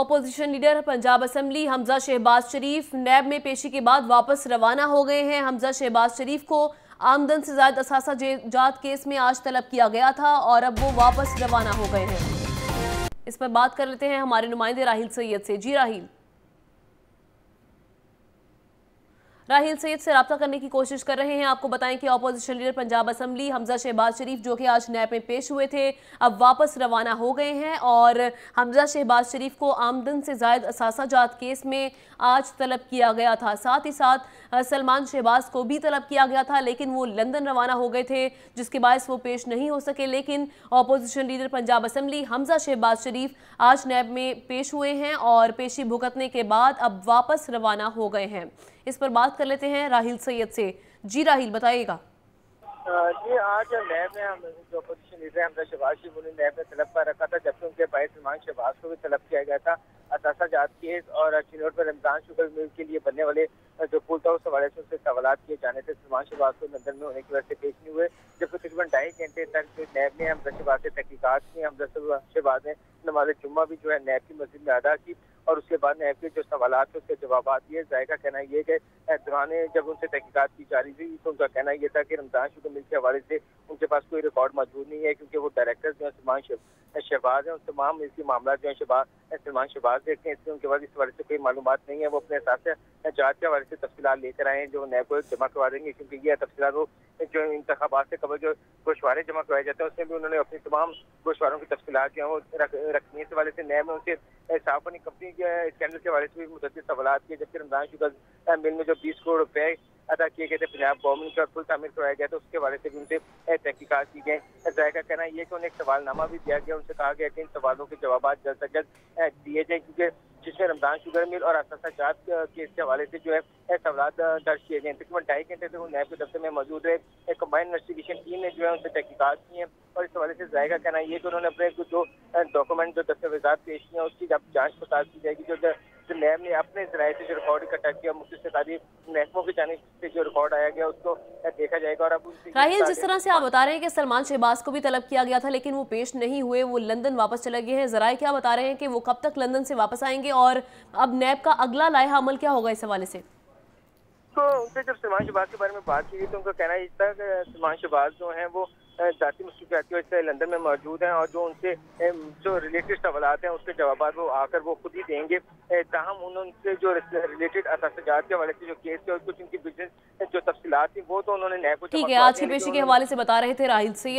Opposition leader Punjab assembly Hamza Shahbaz Sharif NAB میں پیشی کے بعد واپس روانہ ہو گئے ہیں۔ حمزہ شہباز شریف کو آمدن سے زائد اساسہ جات کیس میں آج طلب کیا گیا تھا اور اب وہ واپس روانہ ہو گئے ہیں۔ اس پر بات کر لیتے ہیں ہمارے نمائندے راہیل سید سے۔ جی راہیل۔ راہیل سید سے رابطہ کرنے کی کوشش کر رہے ہیں۔ آپ کو بتائیں کہ opposition leader Punjab assembly Hamza Shahbaz Sharif جو کہ آج نیب میں پیش ہوئے تھے، اب واپس روانہ ہو گئے ہیں اور حمزہ شہباز شریف کو آمدن سے زائد اساسہ جات کیس میں آج طلب کیا گیا تھا۔ ساتھ ہی ساتھ، سلمان شہباز کو بھی طلب کیا گیا تھا، لیکن وہ لندن روانہ ہو گئے تھے، جس کے باعث وہ پیش نہیں ہو سکے۔ لیکن opposition leader Punjab assembly Hamza Shahbaz Sharif آج نیب میں پیش ہوئے ہیں اور پیشی بھگتنے کے بعد اب واپس روانہ ہو گئے ہیں۔ اس پر بات کر لیتے ہیں راہیل سید سے۔ جی راہیل، بتائیے گا۔ جی آج نیب میں ہم، جو اپوزیشن لیڈر حمزہ شہباز شریف انہیں نیب میں طلب پر رکھا تھا، جبکہ ان کے بھائی سلمان شہباز کو بھی طلب کیا گیا تھا۔ اثاثہ جات کیس اور چنوٹ پر رمضان شوگر مل کے لیے بننے والے جو پول تھا، اس حوالے سے ان سوالات کیے جانے تھے۔ سلمان شہباز کو لندن میں ہونے کی وجہ سے پیش نہیں ہوئے، جبکہ تقریباً ڈھائی گھنٹے تک نیب نے حمزہ شہباز سے تحقیقات کی حمزہ شہباز نے نماز جمعہ بھی جو ہے نیب کی مسجد میں ادا کی۔ اور اس کے بعد نیب کے جو سوالات تھے، اس کے جوابات دیے ذائقہ کہنا یہ کہ دوران جب ان سے تحقیقات کی جا رہی تھی تو ان کا کہنا یہ تھا کہ رمضان شوگر مل کے حوالے سے ان کے پاس کوئی ریکارڈ موجود نہیں ہے کیونکہ وہ ڈائریکٹر جو ہیں، سلمان شہباز ہیں، ان تمام اس کی معاملات جو ہیں، شہباز سلمان شہباز دیکھتے ہیں، اس لیے ان کے بعد اس حوالے سے کوئی معلومات نہیں ہے۔ وہ اپنے حساب سے جانچ کے حوالے سے تفصیلات لے کر آئے ہیں، جو نیب کو جمع کروا دیں گے کیونکہ یہ تفصیلات وہ جو انتخابات سے قبل جو گوشوارے جمع کروائے جاتے ہیں، اس میں بھی انہوں نے اپنی تمام گوشواروں کی تفصیلات جو ہیں، وہ رکھنی ہے اس حوالے سے نیب میں ان سے صاحب اپنی کمپنی کے اسکینڈل کے حوالے سے بھی متعدد سوالات کیے، جبکہ رمضان شوگر مل میں جو بیس کروڑ روپے ادا کیے گئے تھے، پنجاب گورنمنٹ کا پل تعمیر کرایا گیا تھا، اس کے حوالے سے بھی ان سے تحقیقات کی گئی ذائقہ کہنا یہ کہ انہیں ایک سوال نامہ بھی دیا گیا، ان سے کہا گیا کہ ان سوالوں کے جوابات جلد از جلد دیے جائیں، کیونکہ جس میں رمضان شوگر مل اور اثاثہ جات کے اس کے حوالے سے جو ہے سوالات درج کیے گئے ہیں۔ تقریباً ڈھائی گھنٹے سے وہ نیب کے دفتر میں موجود رہے ایک کمبائن انویسٹیگیشن ٹیم نے جو ہے ان سے تحقیقات کی ہیں اور اس حوالے سے ذائقہ کہنا یہ کہ انہوں نے اپنے جو ڈاکومنٹ جو دستاویزات پیش کیے ہیں، اس کی جب جانچ پڑتال کی جائے گی۔ جو نیب نے اپنے ذرائع سے جو ریکارڈ اکٹھا کیا مختلف سرکاری محکموں کی جانب سے جو ریکارڈ آیا گیا اس کو دیکھا جائے گا اور اب راہیل جس طرح سے آپ بتا رہے ہیں کہ سلمان شہباز کو بھی طلب کیا گیا تھا لیکن وہ پیش نہیں ہوئے وہ لندن واپس چلے گئے ہیں۔ ذرائع کیا بتا رہے ہیں کہ وہ کب تک لندن سے واپس آئیں گے اور اب نیب کا اگلا لائحہ عمل کیا ہوگا اس حوالے سے؟ تو ان سے جب سلمان شہباز کے بارے میں بات کی گئی تو ان کا کہنا یہ تھا کہ سلمان شہباز جو ہیں وہ ذاتی مصروفیات وجہ سے لندن میں موجود ہیں اور جو ان سے جو ریلیٹڈ سوالات ہیں اس کے جوابات وہ آ کر وہ خود ہی دیں گے۔ تاہم انہوں سے جو ریلیٹڈ اثاثہ جات کے حوالے سے جو کیس تھے اور کچھ ان کی بزنس جو تفصیلات تھیں وہ تو انہوں نے نیب کو ٹھیک ہے آج کی پیشی کے حوالے سے بتا رہے تھے راہیل سید۔